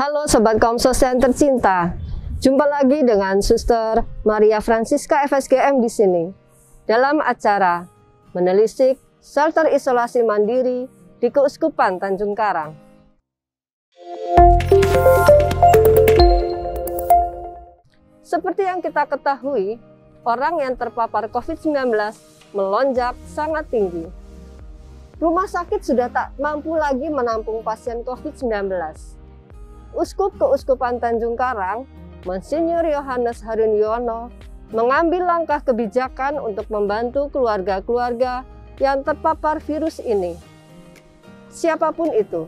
Halo Sobat Komsos yang tercinta, jumpa lagi dengan Suster Maria Francisca FSGM di sini dalam acara menelisik shelter isolasi mandiri di Keuskupan Tanjung Karang. Seperti yang kita ketahui, orang yang terpapar COVID-19 melonjak sangat tinggi. Rumah sakit sudah tak mampu lagi menampung pasien COVID-19 Uskup Keuskupan Tanjung Karang, Monsinyur Yohanes Harun Yono, mengambil langkah kebijakan untuk membantu keluarga-keluarga yang terpapar virus ini. Siapa pun itu,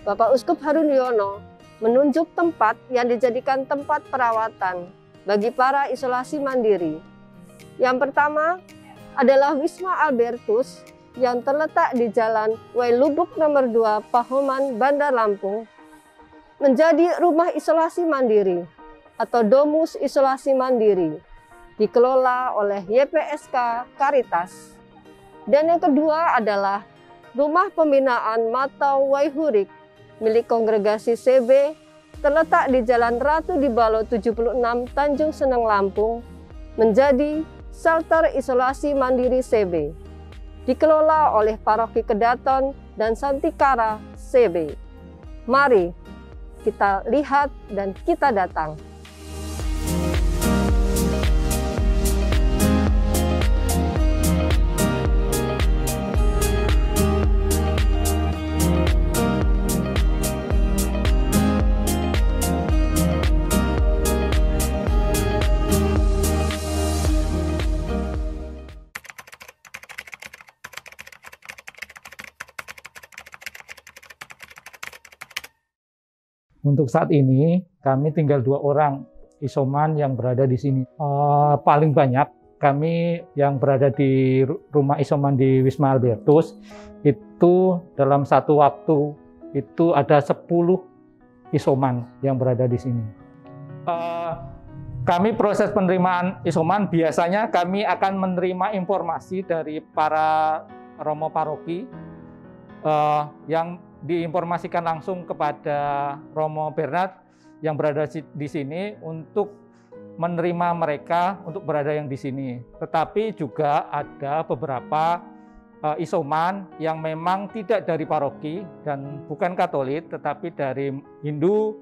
Bapak Uskup Harun Yono menunjuk tempat yang dijadikan tempat perawatan bagi para isolasi mandiri. Yang pertama adalah Wisma Albertus yang terletak di Jalan Wailubuk nomor 2 Pahoman, Bandar Lampung menjadi rumah isolasi mandiri atau domus isolasi mandiri dikelola oleh YPSK Karitas. Dan yang kedua adalah rumah pembinaan Matau Waihurik milik kongregasi CB terletak di Jalan Ratu di Balo 76 Tanjung Seneng Lampung menjadi shelter isolasi mandiri CB dikelola oleh Paroki Kedaton dan Santikara CB. Mari kita lihat dan kita datang. Untuk saat ini kami tinggal dua orang isoman yang berada di sini. Uh, paling banyak kami yang berada di rumah isoman di Wisma Albertus itu dalam satu waktu itu ada 10 isoman yang berada di sini. Uh, kami proses penerimaan isoman biasanya kami akan menerima informasi dari para romo paroki uh, yang diinformasikan langsung kepada Romo Bernard yang berada di sini untuk menerima mereka untuk berada yang di sini. Tetapi juga ada beberapa uh, isoman yang memang tidak dari paroki dan bukan Katolik, tetapi dari Hindu,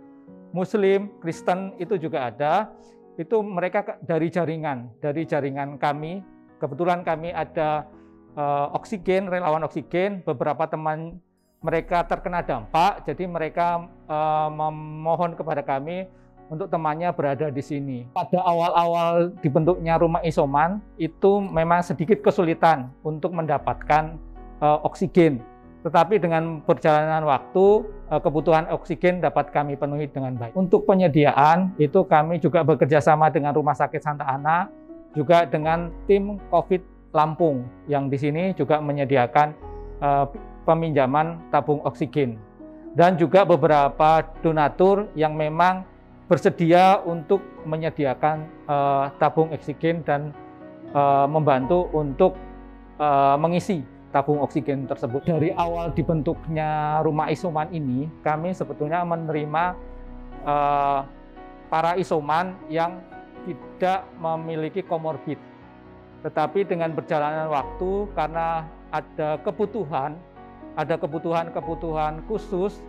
Muslim, Kristen itu juga ada. Itu mereka dari jaringan, dari jaringan kami. Kebetulan kami ada uh, oksigen, relawan oksigen, beberapa teman mereka terkena dampak, jadi mereka uh, memohon kepada kami untuk temannya berada di sini. Pada awal-awal dibentuknya rumah isoman, itu memang sedikit kesulitan untuk mendapatkan uh, oksigen. Tetapi dengan perjalanan waktu, uh, kebutuhan oksigen dapat kami penuhi dengan baik. Untuk penyediaan, itu kami juga bekerja sama dengan Rumah Sakit Santa Ana, juga dengan tim COVID Lampung, yang di sini juga menyediakan uh, peminjaman tabung oksigen dan juga beberapa donatur yang memang bersedia untuk menyediakan uh, tabung oksigen dan uh, membantu untuk uh, mengisi tabung oksigen tersebut. Dari awal dibentuknya rumah isoman ini, kami sebetulnya menerima uh, para isoman yang tidak memiliki komorbid. Tetapi dengan perjalanan waktu, karena ada kebutuhan ada kebutuhan-kebutuhan khusus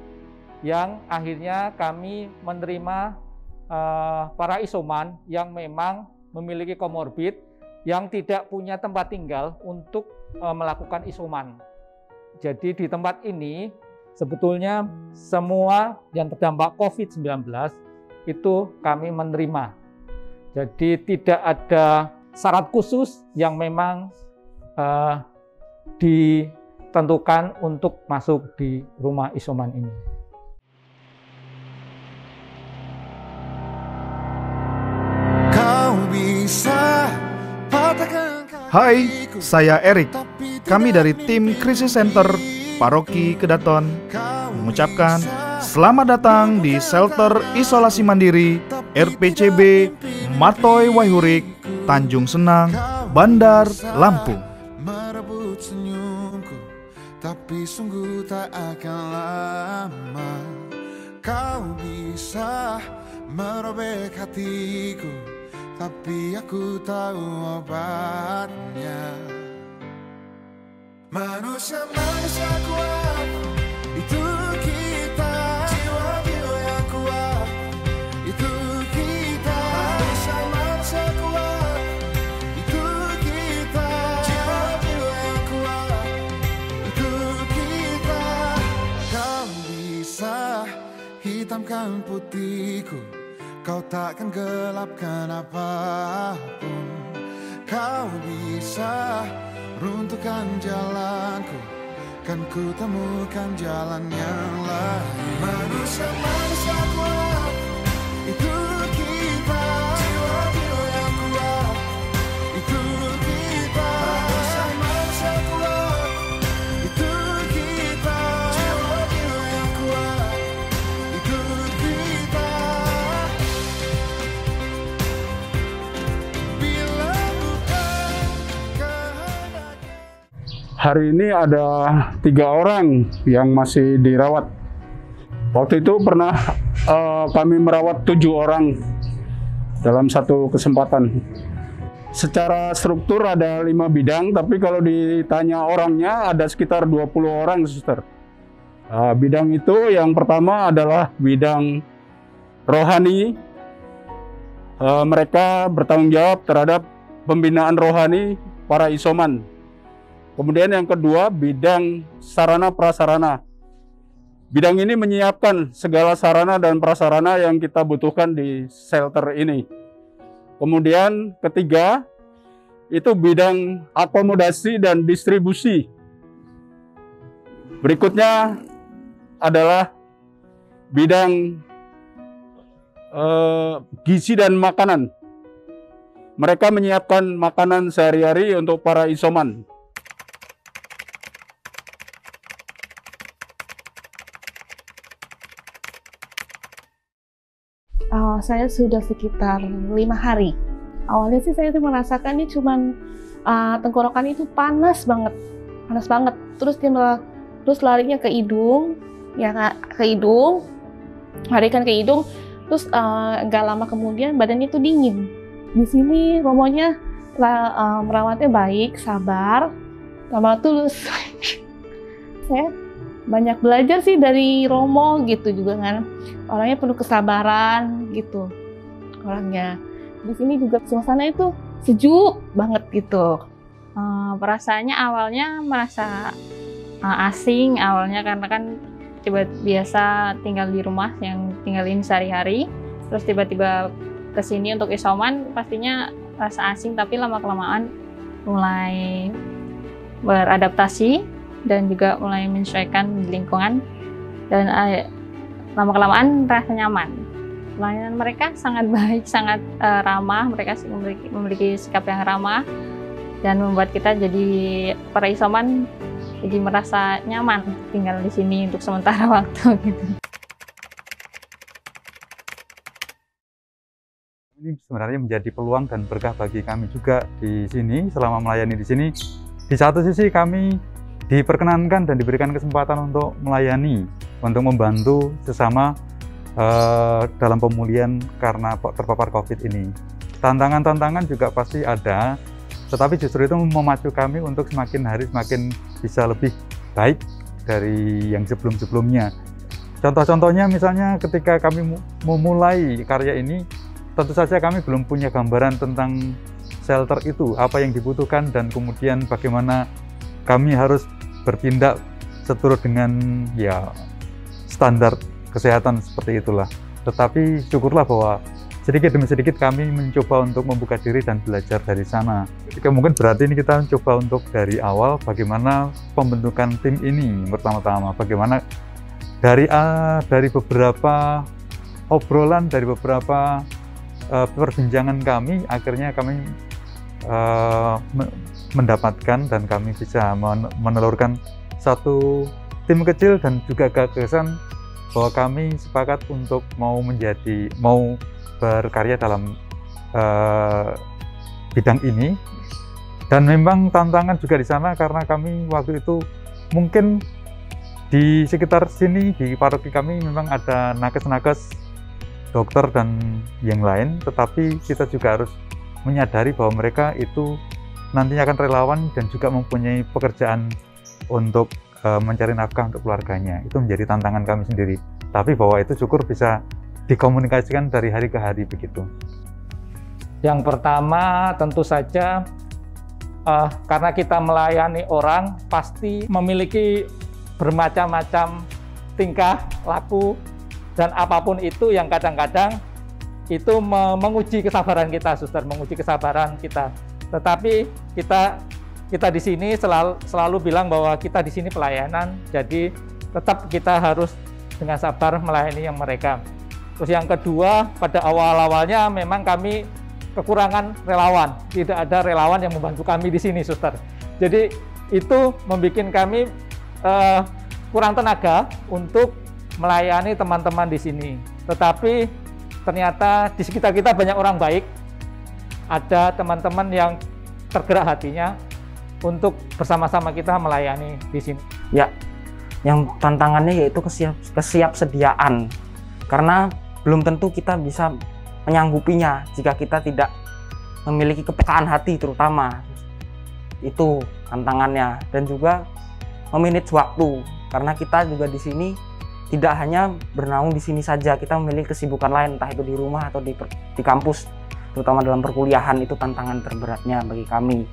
yang akhirnya kami menerima uh, para isoman yang memang memiliki komorbid yang tidak punya tempat tinggal untuk uh, melakukan isoman. Jadi di tempat ini sebetulnya semua yang terdampak COVID-19 itu kami menerima. Jadi tidak ada syarat khusus yang memang uh, di tentukan untuk masuk di rumah isoman ini. Hai, saya Erik. Kami dari tim Krisis Center Paroki Kedaton mengucapkan selamat datang di shelter isolasi mandiri RPCB Matoy Waihurik, Tanjung Senang, Bandar, Lampung. Tapi sungguh tak akan lama Kau bisa merobek hatiku. Tapi aku tahu obatnya. Manusia-manusia kuat Itu kita putihku Kau takkan gelapkan apa pun. Kau bisa runtuhkan jalanku Kan ku temukan jalan yang lain. Manusia-manusia kuat Hari ini ada tiga orang yang masih dirawat. Waktu itu pernah eh, kami merawat tujuh orang dalam satu kesempatan. Secara struktur ada lima bidang, tapi kalau ditanya orangnya ada sekitar 20 orang, suster. Eh, bidang itu yang pertama adalah bidang rohani. Eh, mereka bertanggung jawab terhadap pembinaan rohani para isoman. Kemudian yang kedua, bidang sarana prasarana. Bidang ini menyiapkan segala sarana dan prasarana yang kita butuhkan di shelter ini. Kemudian ketiga, itu bidang akomodasi dan distribusi. Berikutnya adalah bidang eh, gizi dan makanan. Mereka menyiapkan makanan sehari-hari untuk para isoman. Saya sudah sekitar lima hari. Awalnya sih saya tuh merasakan ini cuman uh, tenggorokan itu panas banget, panas banget. Terus dia malah- terus larinya ke hidung, ya ke hidung, larikan ke hidung. Terus uh, lama kemudian badannya itu dingin. Di sini romonya uh, merawatnya baik, sabar, sama tulus. saya banyak belajar sih dari Romo gitu juga kan. Orangnya penuh kesabaran gitu. Orangnya. Di sini juga suasana itu sejuk banget gitu. Eh, perasaannya awalnya merasa eh, asing awalnya karena kan coba biasa tinggal di rumah yang tinggalin sehari-hari. Terus tiba-tiba ke sini untuk isoman pastinya rasa asing tapi lama kelamaan mulai beradaptasi dan juga mulai menyesuaikan di lingkungan dan eh, lama kelamaan rasa nyaman pelayanan mereka sangat baik sangat eh, ramah mereka memiliki, memiliki sikap yang ramah dan membuat kita jadi para isoman jadi merasa nyaman tinggal di sini untuk sementara waktu gitu. Ini sebenarnya menjadi peluang dan berkah bagi kami juga di sini selama melayani di sini. Di satu sisi kami diperkenankan dan diberikan kesempatan untuk melayani, untuk membantu sesama eh, dalam pemulihan karena terpapar COVID ini. Tantangan-tantangan juga pasti ada, tetapi justru itu memacu kami untuk semakin hari semakin bisa lebih baik dari yang sebelum-sebelumnya. Contoh-contohnya misalnya ketika kami mu- memulai karya ini, tentu saja kami belum punya gambaran tentang shelter itu, apa yang dibutuhkan dan kemudian bagaimana kami harus bertindak seturut dengan ya standar kesehatan seperti itulah. Tetapi syukurlah bahwa sedikit demi sedikit kami mencoba untuk membuka diri dan belajar dari sana. Ketika mungkin berarti ini kita mencoba untuk dari awal bagaimana pembentukan tim ini pertama-tama, bagaimana dari ah, dari beberapa obrolan dari beberapa eh, perbincangan kami akhirnya kami me- mendapatkan dan kami bisa men- menelurkan satu tim kecil dan juga gagasan bahwa kami sepakat untuk mau menjadi mau berkarya dalam eh, bidang ini. Dan memang tantangan juga di sana karena kami waktu itu mungkin di sekitar sini di paroki kami memang ada nakes-nakes dokter dan yang lain. Tetapi kita juga harus menyadari bahwa mereka itu nantinya akan relawan dan juga mempunyai pekerjaan untuk uh, mencari nafkah untuk keluarganya. Itu menjadi tantangan kami sendiri. Tapi bahwa itu syukur bisa dikomunikasikan dari hari ke hari begitu. Yang pertama tentu saja uh, karena kita melayani orang pasti memiliki bermacam-macam tingkah laku dan apa pun itu yang kadang-kadang itu me- menguji kesabaran kita, suster, menguji kesabaran kita. Tetapi kita kita di sini selalu selalu bilang bahwa kita di sini pelayanan, jadi tetap kita harus dengan sabar melayani yang mereka. Terus yang kedua, pada awal-awalnya memang kami kekurangan relawan. Tidak ada relawan yang membantu kami di sini, suster. Jadi itu membuat kami eh, kurang tenaga untuk melayani teman-teman di sini. Tetapi ternyata di sekitar kita banyak orang baik. Ada teman-teman yang tergerak hatinya untuk bersama-sama kita melayani di sini. Ya, yang tantangannya yaitu kesiap, kesiapsediaan. Karena belum tentu kita bisa menyanggupinya jika kita tidak memiliki kepekaan hati terutama. Itu tantangannya dan juga memanage waktu karena kita juga di sini tidak hanya bernaung di sini saja, kita memiliki kesibukan lain entah itu di rumah atau di di kampus terutama dalam perkuliahan itu tantangan terberatnya bagi kami.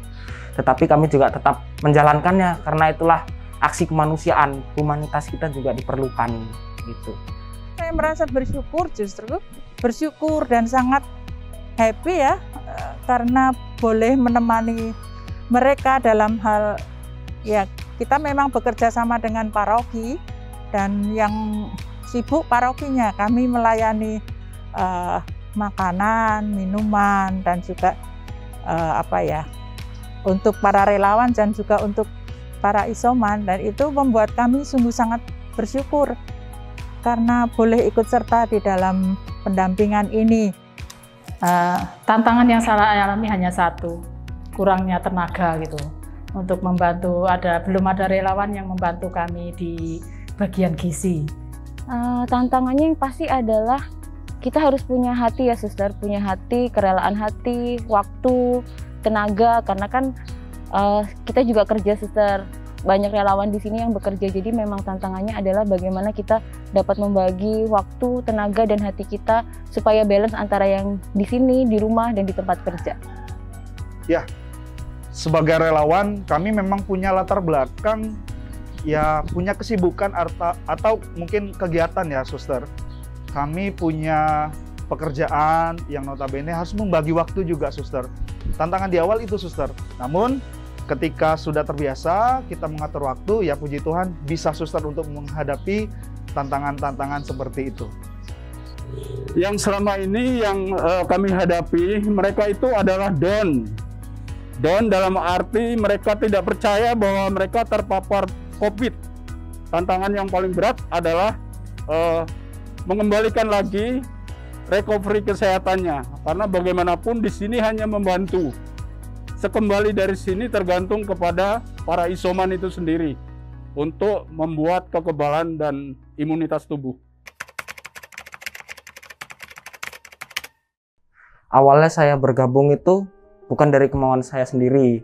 Tetapi kami juga tetap menjalankannya karena itulah aksi kemanusiaan, humanitas kita juga diperlukan gitu. saya merasa bersyukur justru bersyukur dan sangat happy ya eh, karena boleh menemani mereka dalam hal ya kita memang bekerja sama dengan paroki dan yang sibuk parokinya kami melayani eh, makanan, minuman dan juga eh, apa ya untuk para relawan dan juga untuk para isoman dan itu membuat kami sungguh sangat bersyukur karena boleh ikut serta di dalam pendampingan ini. Eh, tantangan yang saya alami hanya satu, kurangnya tenaga gitu untuk membantu. Ada belum ada relawan yang membantu kami di bagian gizi. Eh, tantangannya yang pasti adalah kita harus punya hati ya suster, punya hati, kerelaan hati, waktu, tenaga karena kan eh, kita juga kerja suster. Banyak relawan di sini yang bekerja jadi memang tantangannya adalah bagaimana kita dapat membagi waktu, tenaga dan hati kita supaya balance antara yang di sini, di rumah dan di tempat kerja. sebagai relawan kami memang punya latar belakang ya punya kesibukan arta, atau mungkin kegiatan ya suster kami punya pekerjaan yang notabene harus membagi waktu juga suster. Tantangan di awal itu suster. Namun ketika sudah terbiasa kita mengatur waktu ya puji Tuhan bisa suster untuk menghadapi tantangan-tantangan seperti itu. Yang selama ini yang eh, kami hadapi mereka itu adalah down down dalam arti mereka tidak percaya bahwa mereka terpapar COVID. Tantangan yang paling berat adalah eh, mengembalikan lagi recovery kesehatannya karena bagaimanapun di sini hanya membantu sekembali dari sini tergantung kepada para isoman itu sendiri untuk membuat kekebalan dan imunitas tubuh awalnya saya bergabung itu bukan dari kemauan saya sendiri.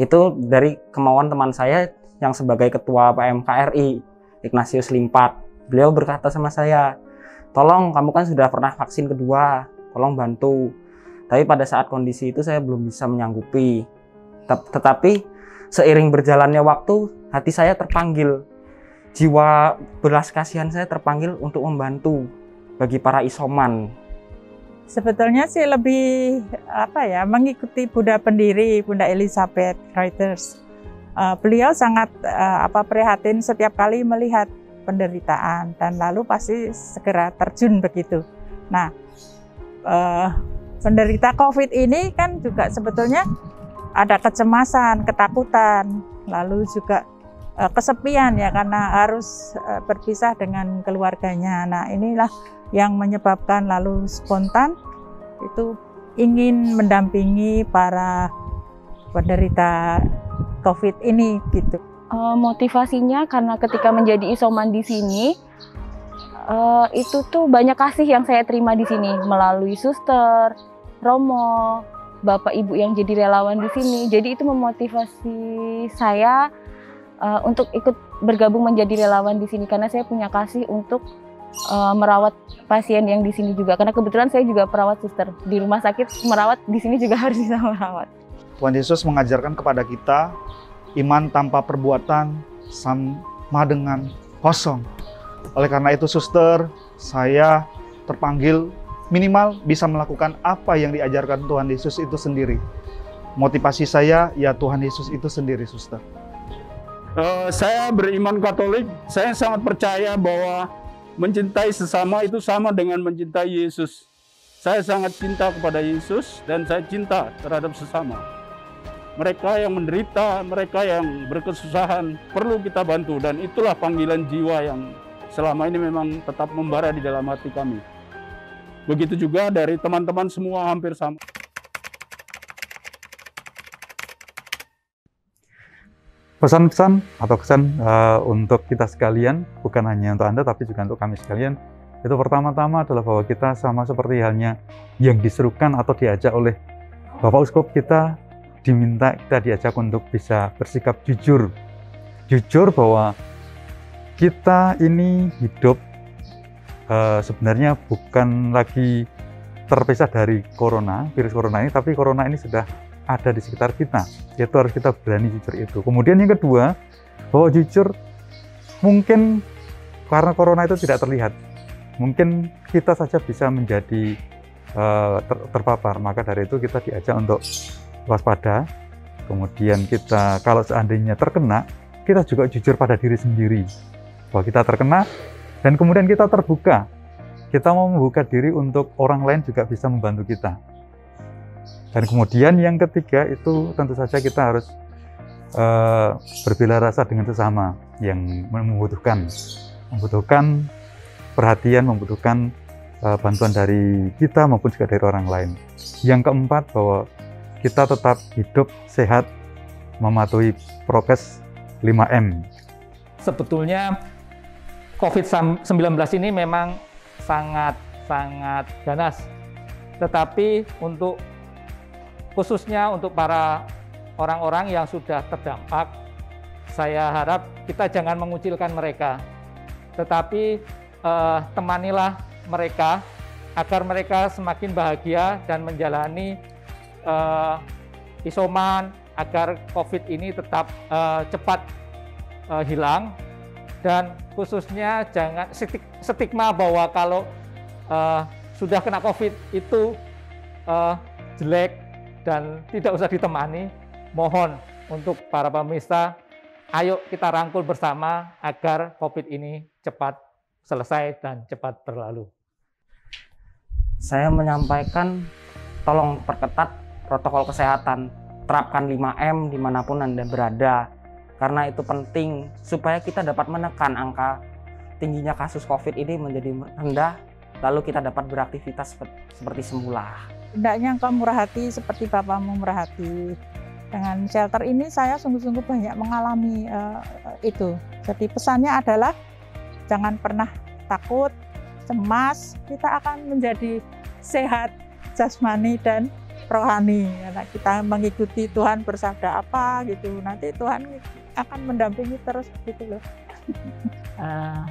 Itu dari kemauan teman saya yang sebagai ketua PMKRI, Ignatius Limpat. Beliau berkata sama saya, tolong kamu kan sudah pernah vaksin kedua, tolong bantu. Tapi pada saat kondisi itu saya belum bisa menyanggupi. Tet- Tetapi seiring berjalannya waktu, hati saya terpanggil. Jiwa belas kasihan saya terpanggil untuk membantu bagi para isoman Sebetulnya sih lebih apa ya mengikuti Bunda pendiri Bunda Elizabeth Reuters. Eh, beliau sangat eh, apa prihatin setiap kali melihat penderitaan dan lalu pasti segera terjun begitu. Nah, eh, penderita COVID ini kan juga sebetulnya ada kecemasan, ketakutan, lalu juga eh, kesepian ya karena harus eh, berpisah dengan keluarganya. Nah, inilah yang menyebabkan lalu spontan itu ingin mendampingi para penderita COVID ini gitu. Eh, motivasinya karena ketika menjadi isoman di sini eh, itu tuh banyak kasih yang saya terima di sini melalui suster, romo, bapak ibu yang jadi relawan di sini. Jadi itu memotivasi saya eh, untuk ikut bergabung menjadi relawan di sini karena saya punya kasih untuk merawat pasien yang di sini juga. Karena kebetulan saya juga perawat suster di rumah sakit merawat di sini juga harus bisa merawat. Tuhan Yesus mengajarkan kepada kita iman tanpa perbuatan sama dengan kosong. Oleh karena itu, suster, saya terpanggil minimal bisa melakukan apa yang diajarkan Tuhan Yesus itu sendiri. Motivasi saya ya Tuhan Yesus itu sendiri, suster. Eh, saya beriman Katolik, saya sangat percaya bahwa mencintai sesama itu sama dengan mencintai Yesus. Saya sangat cinta kepada Yesus dan saya cinta terhadap sesama. Mereka yang menderita, mereka yang berkesusahan perlu kita bantu dan itulah panggilan jiwa yang selama ini memang tetap membara di dalam hati kami. Begitu juga dari teman-teman semua hampir sama. Pesan-pesan atau kesan eh, untuk kita sekalian, bukan hanya untuk Anda, tapi juga untuk kami sekalian, itu pertama-tama adalah bahwa kita sama seperti halnya yang diserukan atau diajak oleh Bapak Uskup kita diminta kita diajak untuk bisa bersikap jujur. Jujur bahwa kita ini hidup eh, sebenarnya bukan lagi terpisah dari corona, virus corona ini, tapi corona ini sudah ada di sekitar kita. Itu harus kita berani jujur itu. Kemudian yang kedua, bahwa jujur mungkin karena corona itu tidak terlihat, mungkin kita saja bisa menjadi eh, ter- terpapar. Maka dari itu kita diajak untuk waspada. Kemudian kita kalau seandainya terkena, kita juga jujur pada diri sendiri bahwa kita terkena dan kemudian kita terbuka. Kita mau membuka diri untuk orang lain juga bisa membantu kita. Dan kemudian yang ketiga itu tentu saja kita harus eh, berbela rasa dengan sesama yang membutuhkan, membutuhkan perhatian, membutuhkan eh, bantuan dari kita maupun juga dari orang lain. Yang keempat bahwa kita tetap hidup sehat, mematuhi prokes 5M. sebetulnya COVID-19 ini memang sangat-sangat ganas. Tetapi untuk khususnya untuk para orang-orang yang sudah terdampak, saya harap kita jangan mengucilkan mereka. Tetapi eh, temanilah mereka agar mereka semakin bahagia dan menjalani eh, isoman agar COVID ini tetap eh, cepat eh, hilang dan khususnya jangan stigma bahwa kalau eh, sudah kena COVID itu eh, jelek dan tidak usah ditemani. Mohon untuk para pemirsa, ayo kita rangkul bersama agar COVID ini cepat selesai dan cepat berlalu. saya menyampaikan tolong perketat protokol kesehatan terapkan 5M di mana pun anda berada karena itu penting supaya kita dapat menekan angka tingginya kasus COVID ini menjadi rendah lalu kita dapat beraktivitas seperti, semula hendaknya engkau murah hati seperti Bapamu murah hati. Dengan shelter ini saya sungguh-sungguh banyak mengalami eh, itu. Jadi pesannya adalah jangan pernah takut, cemas, kita akan menjadi sehat jasmani dan rohani. Karena kita mengikuti Tuhan bersabda apa gitu. Nanti Tuhan akan mendampingi terus gitu loh. Eh,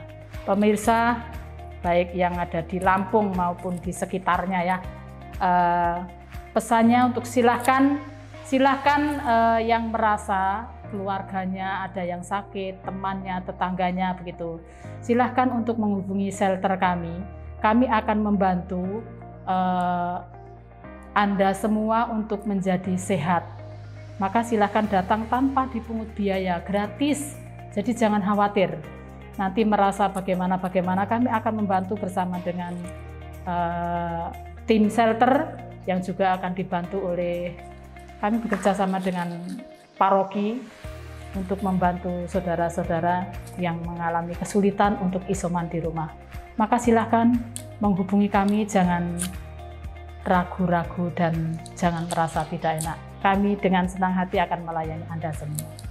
pemirsa baik yang ada di Lampung maupun di sekitarnya ya Eh, pesannya untuk silahkan silahkan eh, yang merasa keluarganya ada yang sakit temannya tetangganya begitu silahkan untuk menghubungi shelter kami kami akan membantu eh, anda semua untuk menjadi sehat. Maka silahkan datang tanpa dipungut biaya gratis. Jadi jangan khawatir. Nanti merasa bagaimana-bagaimana kami akan membantu bersama dengan eh, tim shelter yang juga akan dibantu oleh kami bekerja sama dengan paroki untuk membantu saudara-saudara yang mengalami kesulitan untuk isoman di rumah. Maka silahkan menghubungi kami, jangan ragu-ragu dan jangan merasa tidak enak. Kami dengan senang hati akan melayani Anda semua.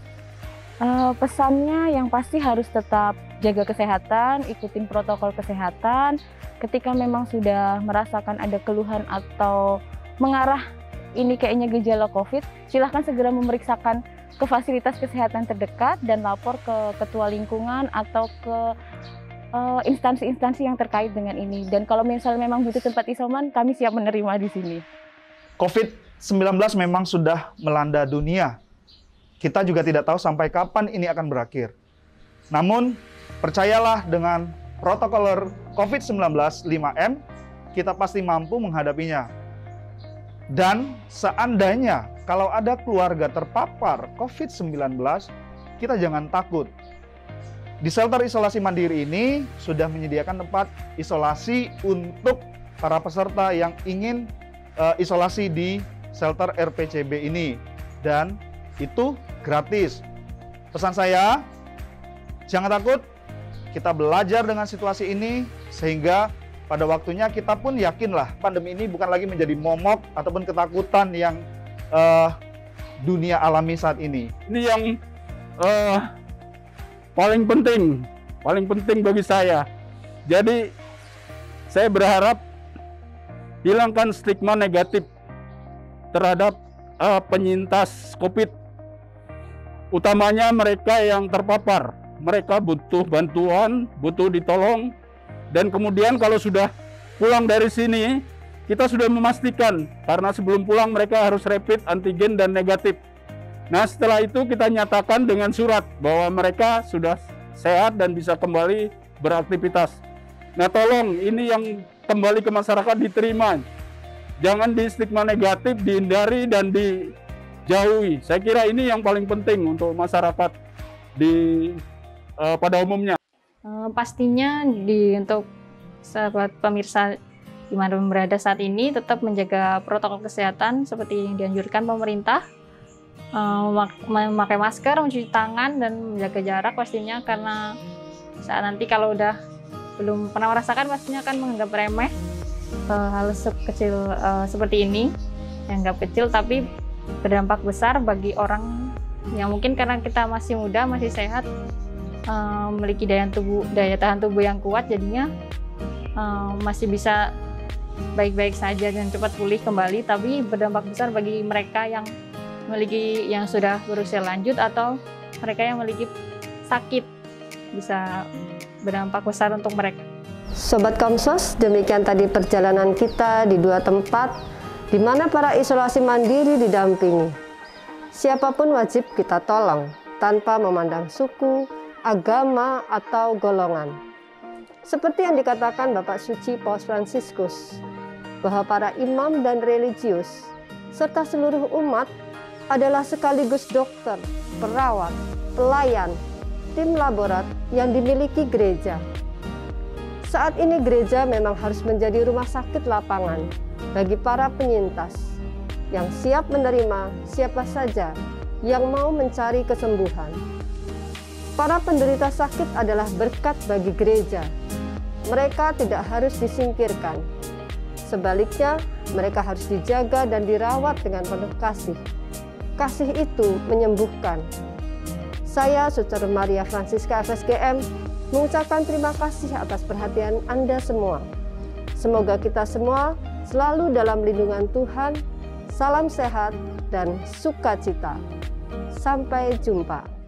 Eh, pesannya yang pasti harus tetap jaga kesehatan, ikutin protokol kesehatan. Ketika memang sudah merasakan ada keluhan atau mengarah ini kayaknya gejala COVID, silahkan segera memeriksakan ke fasilitas kesehatan terdekat dan lapor ke ketua lingkungan atau ke eh, instansi-instansi yang terkait dengan ini. Dan kalau misalnya memang butuh tempat isoman, kami siap menerima di sini. COVID-19 memang sudah melanda dunia. Kita juga tidak tahu sampai kapan ini akan berakhir. Namun, percayalah dengan protokol COVID-19 5M, kita pasti mampu menghadapinya. Dan seandainya kalau ada keluarga terpapar COVID-19, kita jangan takut. Di shelter isolasi mandiri ini sudah menyediakan tempat isolasi untuk para peserta yang ingin eh, isolasi di shelter RPCB ini. Dan itu gratis. Pesan saya, jangan takut, kita belajar dengan situasi ini sehingga pada waktunya kita pun yakinlah pandemi ini bukan lagi menjadi momok ataupun ketakutan yang eh, dunia alami saat ini. Ini yang eh, paling penting, paling penting bagi saya. Jadi saya berharap hilangkan stigma negatif terhadap eh, penyintas COVID. Utamanya mereka yang terpapar, mereka butuh bantuan, butuh ditolong, dan kemudian kalau sudah pulang dari sini, kita sudah memastikan karena sebelum pulang mereka harus rapid antigen dan negatif. Nah, setelah itu kita nyatakan dengan surat bahwa mereka sudah sehat dan bisa kembali beraktivitas. Nah, tolong ini yang kembali ke masyarakat diterima. Jangan di stigma negatif, dihindari dan dijauhi. Saya kira ini yang paling penting untuk masyarakat di eh, pada umumnya. Eh, pastinya di untuk sahabat pemirsa di mana pun berada saat ini tetap menjaga protokol kesehatan seperti yang dianjurkan pemerintah Memak- memakai masker, mencuci tangan dan menjaga jarak pastinya karena saat nanti kalau udah belum pernah merasakan pastinya akan menganggap remeh eh, hal kecil eh, seperti ini. Yang anggap kecil tapi berdampak besar bagi orang yang mungkin karena kita masih muda masih sehat eh, memiliki daya tubuh daya tahan tubuh yang kuat jadinya masih bisa baik-baik saja dan cepat pulih kembali tapi berdampak besar bagi mereka yang memiliki yang sudah berusia lanjut atau mereka yang memiliki sakit bisa berdampak besar untuk mereka. Sobat Komsos, demikian tadi perjalanan kita di dua tempat di mana para isolasi mandiri didampingi. Siapa pun wajib kita tolong tanpa memandang suku, agama, atau golongan. Seperti yang dikatakan Bapak Suci Paus Fransiskus, bahwa para imam dan religius serta seluruh umat adalah sekaligus dokter, perawat, pelayan, tim laborat yang dimiliki gereja. Saat ini gereja memang harus menjadi rumah sakit lapangan bagi para penyintas yang siap menerima siapa saja yang mau mencari kesembuhan. Para penderita sakit adalah berkat bagi gereja. Mereka tidak harus disingkirkan. Sebaliknya, mereka harus dijaga dan dirawat dengan penuh kasih. Kasih itu menyembuhkan. Saya, Suster Maria Francisca FSGM, mengucapkan terima kasih atas perhatian Anda semua. Semoga kita semua selalu dalam lindungan Tuhan. Salam sehat dan sukacita. Sampai jumpa.